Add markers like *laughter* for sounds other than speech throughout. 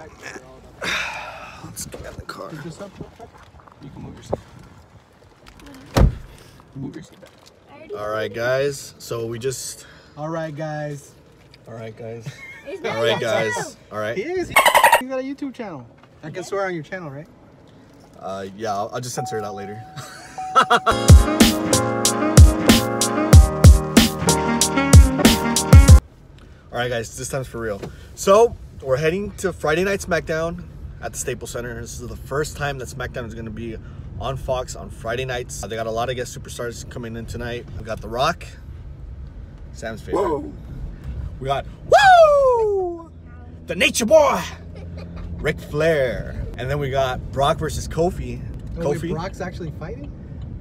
Oh man. Let's get in the car. You can move your seat. Move your seat back. All right, guys. So we just. All right, guys. All right, guys. Is All that right, you guys. All right. He right. is. You got a YouTube channel. I can swear on your channel, right? Uh, yeah, I'll, I'll just censor it out later. *laughs* All right, guys. This time's for real. So we're heading to Friday Night SmackDown at the Staples Center. This is the first time that SmackDown is going to be on Fox on Friday nights. They got a lot of guest superstars coming in tonight. We got The Rock, Sam's favorite. We got Woo! The Nature Boy, *laughs* Ric Flair, and then we got Brock versus Kofi. Oh, wait, Kofi, Brock's actually fighting?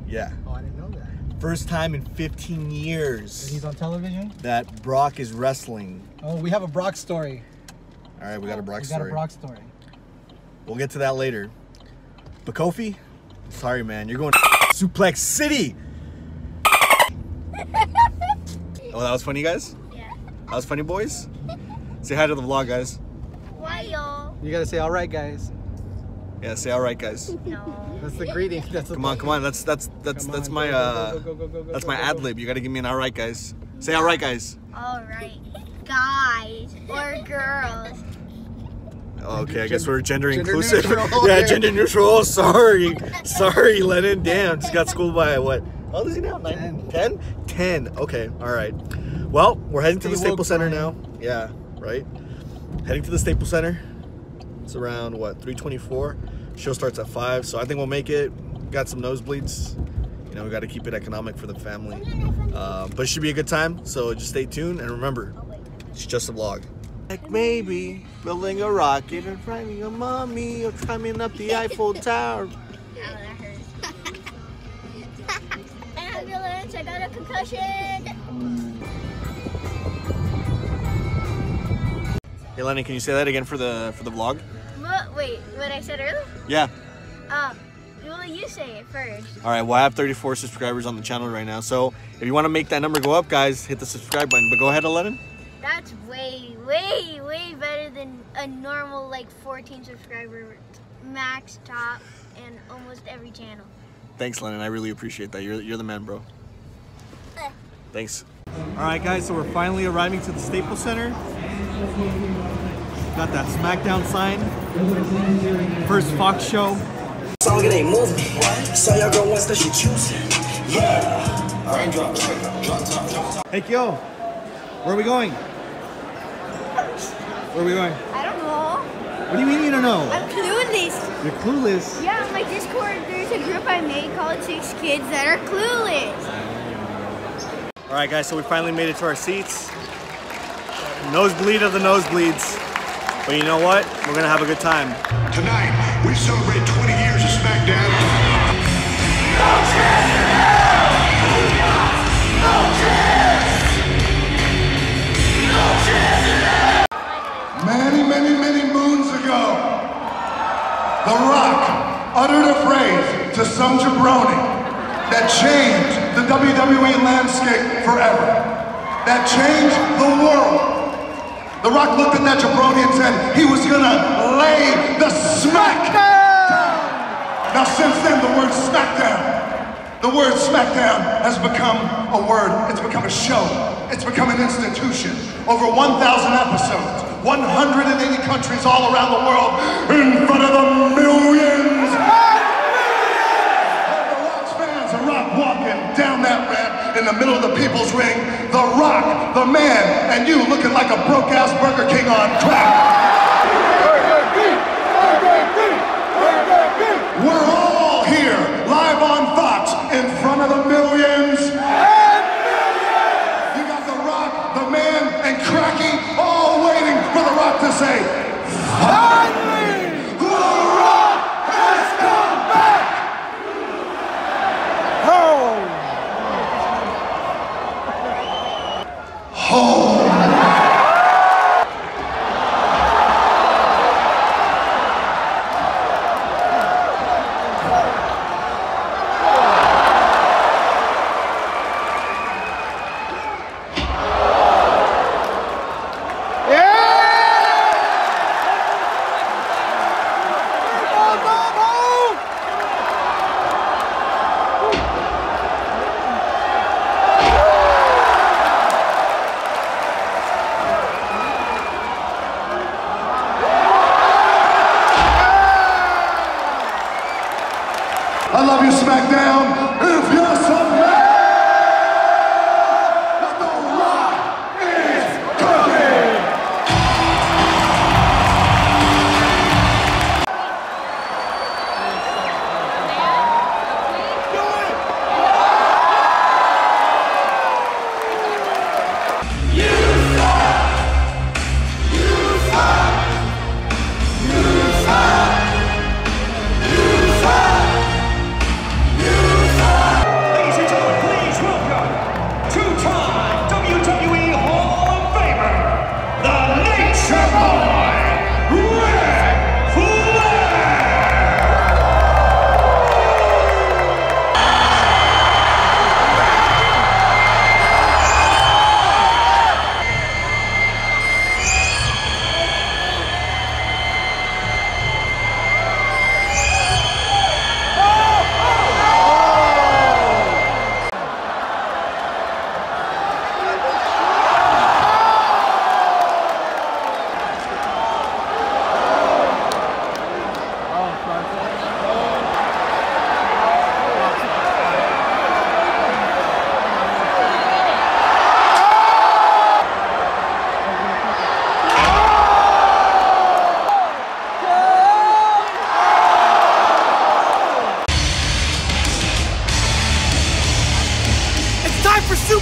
yeah, Oh, I didn't know that. first time in 15 And years he's on television? that Brock is wrestling. Oh, we have a Brock story. All right, we got a Brock story. we got story. a Brock story. We'll We'll get to that later. But Kofi, sorry man, you're going to Suplex City. *laughs* oh, that was funny, guys. Yeah. That was funny, boys. Say hi to the vlog, guys. Why y'all? You gotta say, all right, guys. Yeah, say all right, guys. No. That's the greeting. That's the Come on, come on. That's that's that's Come that's on, my go, go, uh go, go, go, go, go, that's my ad lib. You gotta give me an all right, guys. Say all right, guys. All right, guys or girls. Okay, I guess we're gender, Gender inclusive. neutral, *laughs* yeah, yeah. gender neutral. Oh, sorry, sorry, Lennon. Damn, just got schooled by what? How old is he now? Nine, ten, ten. Okay, all right. Well, we're heading to the Stay Staples Center Brian. now. Yeah, right. Heading to the Staples Center. It's around what 3:24. Show starts at five, so I think we'll make it. Got some nosebleeds. You know, we got to keep it economic for the family. Um, but it should be a good time. So just stay tuned and remember, it's just a vlog. Like maybe building a rocket and finding a mommy or climbing up the Eiffel *laughs* Tower. Ow, that hurts. Ambulance! I got a concussion. Hey Lenny, can you say that again for the for the vlog? What? Wait, what I said earlier? Yeah. Um, well, you say it first. All right. Well, I have 34 subscribers on the channel right now. So if you want to make that number go up, guys, hit the subscribe button. But go ahead, Lennon. That's way, way, way better than a normal like 14 subscriber max top and almost every channel. Thanks, Lennon. I really appreciate that. You're, you're the man, bro. *laughs* Thanks. All right, guys. So we're finally arriving to the Staples Center. Got that SmackDown sign. First Fox show. Song it ain't moving. Saw your girl once that she choosing. Yeah. Alright, drop, drop, drop, drop, drop. Hey, Kyo. Where are we going? Where are we going? I don't know. What do you mean you don't know? I'm clueless. You're clueless. Yeah, on my Discord, there's a group I made called Six Kids that are clueless. All right, guys, so we finally made it to our seats. Nosebleed of the nosebleeds. But you know what? We're gonna have a good time. Tonight, we celebrate 20 The Rock uttered a phrase to some jabroni that changed the WWE landscape forever. That changed the world. The Rock looked at that jabroni and said he was gonna lay the smack down. Now, since then, the word SmackDown, the word SmackDown has become a word. It's become a show. It's become an institution. Over 1,000 episodes, 180 countries all around the world, in front of the millions. The Rock's fans, The Rock walking down that ramp in the middle of the people's ring. The Rock, the man, and you looking like a broke ass Burger King on crack. We're all here, live on Fox, in front of the millions. You got The Rock, the man, and Cracky say, love you, SmackDown. If you're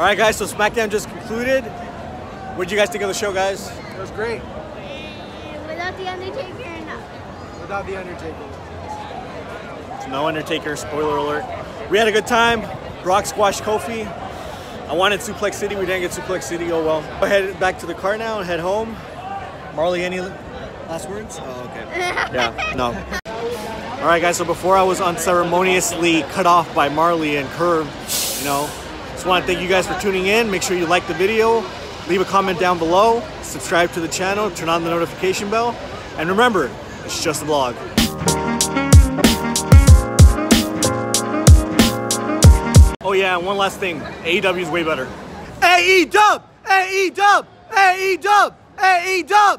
Brock Alright, guys, so SmackDown just concluded. What did you guys think of the show, guys? It was great Without the Undertaker, no. without the Undertaker. No Undertaker, spoiler alert. We had a good time. Brock squashed Kofi. I wanted Suplex City. We didn't get Suplex City. Oh well. Go head back to the car now and head home. Marley, any last words? Oh, okay. *laughs* Yeah, no. All right, guys. So before I was unceremoniously cut off by Marley and Curve, you know, just want to thank you guys for tuning in. Make sure you like the video, leave a comment down below, subscribe to the channel, turn on the notification bell, and remember, it's just a vlog. Oh yeah, one last thing. AEW is way better. AE dub! AE dub! AE dub! AE dub!